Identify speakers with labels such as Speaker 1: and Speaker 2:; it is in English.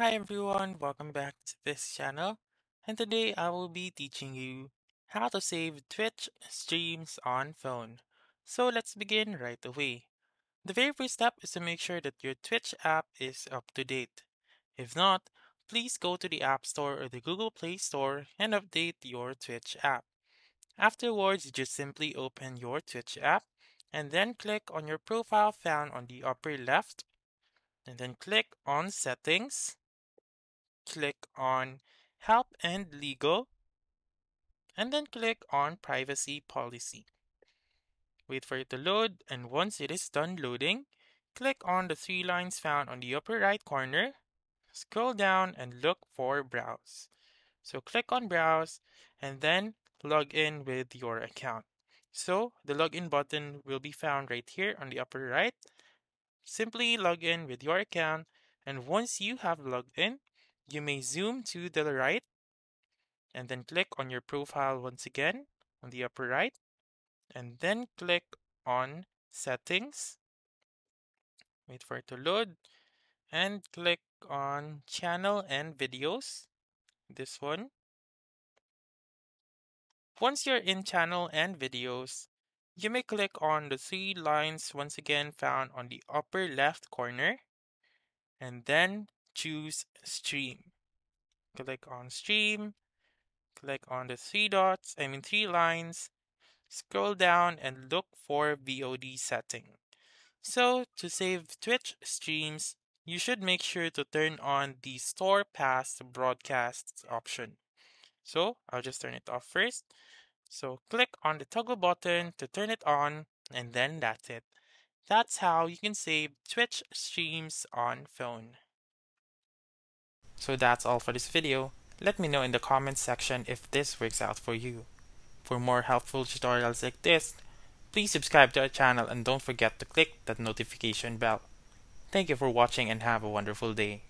Speaker 1: Hi everyone, welcome back to this channel and today I will be teaching you how to save Twitch streams on phone. So let's begin right away. The very first step is to make sure that your Twitch app is up to date. If not, please go to the App Store or the Google Play Store and update your Twitch app. Afterwards, you just simply open your Twitch app and then click on your profile found on the upper left and then click on settings click on Help and Legal, and then click on Privacy Policy. Wait for it to load, and once it is done loading, click on the three lines found on the upper right corner, scroll down and look for Browse. So click on Browse, and then log in with your account. So the login button will be found right here on the upper right. Simply log in with your account, and once you have logged in, you may zoom to the right and then click on your profile once again on the upper right and then click on settings. Wait for it to load and click on channel and videos this one. Once you're in channel and videos you may click on the three lines once again found on the upper left corner and then choose stream. Click on stream, click on the three dots, I mean three lines, scroll down and look for VOD setting. So to save Twitch streams, you should make sure to turn on the store past broadcasts option. So I'll just turn it off first. So click on the toggle button to turn it on and then that's it. That's how you can save Twitch streams on phone. So that's all for this video. Let me know in the comments section if this works out for you. For more helpful tutorials like this, please subscribe to our channel and don't forget to click that notification bell. Thank you for watching and have a wonderful day.